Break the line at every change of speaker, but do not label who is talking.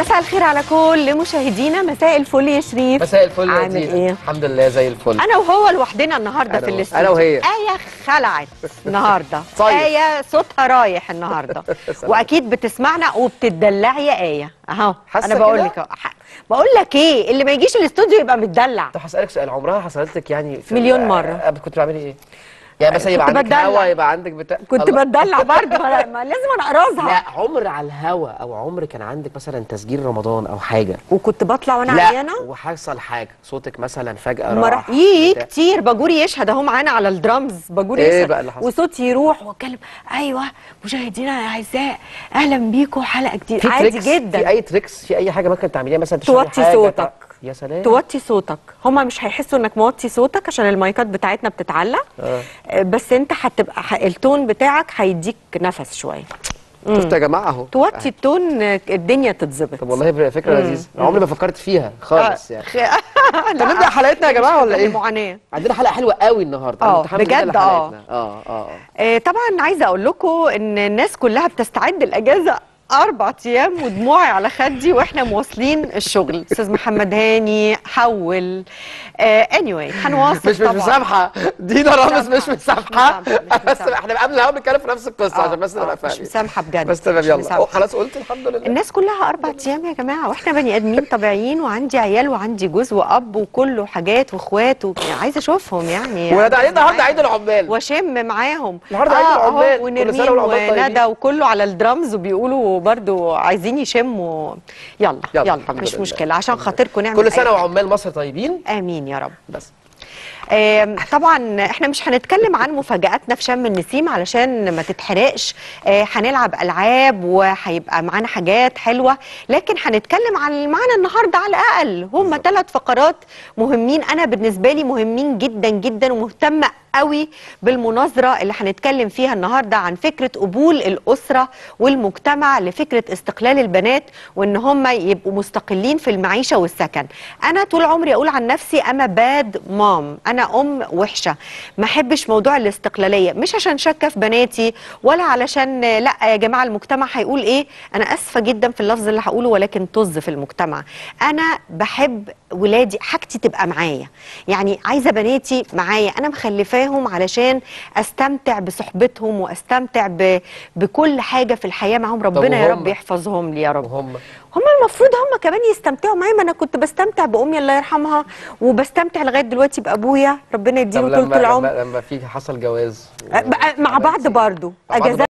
مساء الخير على كل مشاهدينا مساء الفل يا شريف
مساء الفل يا
عامل. إيه
الحمد لله زي الفل
أنا وهو لوحدنا النهارده في الاستوديو
أنا وهي.
آية خلعت النهارده
طيب.
آية صوتها رايح النهارده. وأكيد بتسمعنا وبتدلعي يا آية
أهو
أنا بقول؟ لك بقول لك إيه اللي ما يجيش الاستوديو يبقى متدلع
طب هسألك سؤال عمرها حصلت لك يعني في
مليون مرة.
آه، كنت بتعملي إيه؟ يعني مثلا يبقى عندك. هوا يبقى عندك بتاع
كنت. بتدلع برضه ما لازم أنا أقرصها
لا عمر على الهوا أو عمر كان عندك مثلا تسجيل رمضان أو حاجة
وكنت بطلع وأنا
لا
عيانة
وحصل حاجة صوتك مثلا
فجأة
راح بتاع.
كتير باجوري يشهد اهو معانا على الدرامز باجوري يشهد
بقى اللي حصل؟
وصوتي يروح واتكلم أيوه مشاهدينا الاعزاء أهلا بيكم حلقه جديده عادي
tricks
جدا
في اي tricks في اي حاجة ممكن تعمليها مثلا
توطي صوتك.
يا سلام
توطي صوتك هما مش هيحسوا انك موطي صوتك عشان المايكات بتاعتنا بتتعلق
آه.
آه، بس انت هتبقى ال tone بتاعك هيديك نفس شوية.
شفت يا جماعة أهو.
توطي ال tone آه، الدنيا تتظبط.
طب والله فكرة لذيذة. عمري ما فكرت فيها خالص يعني.
طب
طب نبدأ حلقتنا يا جماعة ولا إيه؟
معاناه
عندنا حلقة حلوة قوي النهارده.
آه،
جداً
بجد، آه.
لحلقتنا. آه. آه آه
آه، طبعا عايزة أقول لكم إن الناس كلها بتستعد الاجازه أربع أيام ودموعي على خدي وإحنا مواصلين الشغل أستاذ محمد هاني حول اني واي هنواصل
مش مش. مسامحة دينا رامز مش
مسامحة مش مش
بس. إحنا قبل الهوا بنتكلم في نفس القصة
آه،
عشان بس
آه،
نبقى
مش
فاهمين
مسامحة بجد
بس تمام
مش
يلا خلاص قلت الحمد لله
الناس كلها أربع أيام يا جماعة وإحنا بني آدمين طبيعيين وعندي عيال وعندي جوز وأب وكله حاجات وإخوات. يعني عايزة أشوفهم يعني
وده عليه النهارده
معاهم.
عيد العمال
وأشم معاهم
النهاردة عيد
أهو،
العمال.
ونرمين. وندى وكله على الدرامز وبيقولوا برضو عايزين يشموا. يلا
يلا،
يلا, مش
لله.
مشكلة عشان خاطركم نعمل
كل
سنة.
وعمال مصر طيبين.
آمين يا رب.
بس.
طبعا إحنا مش هنتكلم عن مفاجآتنا في شم النسيم علشان ما تتحرقش. آه، هنلعب ألعاب وهيبقى معانا حاجات حلوة لكن هنتكلم عن اللي معانا النهارده على الأقل. هم ثلاث فقرات مهمين. أنا بالنسبة لي مهمين جدا جدا ومهتمة قوي بالمناظرة اللي هنتكلم فيها النهارده عن فكرة قبول الأسرة والمجتمع لفكرة استقلال البنات وإن هم يبقوا مستقلين في المعيشة والسكن. أنا طول عمري أقول عن نفسي أنا باد مام أنا أم وحشة. ما أحبش موضوع الاستقلالية مش عشان شاكة في بناتي ولا علشان لأ يا جماعة المجتمع هيقول إيه؟ أنا آسفة جدا في اللفظ اللي هقوله ولكن طز في المجتمع. أنا بحب ولادي حاجتي تبقى معايا. يعني عايزة بناتي معايا أنا مخلفاهم علشان أستمتع بصحبتهم وأستمتع ب... بكل حاجة في الحياة معاهم. ربنا يا؟ رب يحفظهم لي يا رب.
وهم؟
هم المفروض هم كمان يستمتعوا معايا. ما أنا كنت بستمتع بأمي الله يرحمها وبستمتع لغاية دلوقتي بأبويا. ربنا يديله طول العمر.
لما لما في حصل جواز.
بقى مع بعض
بعض
أجازات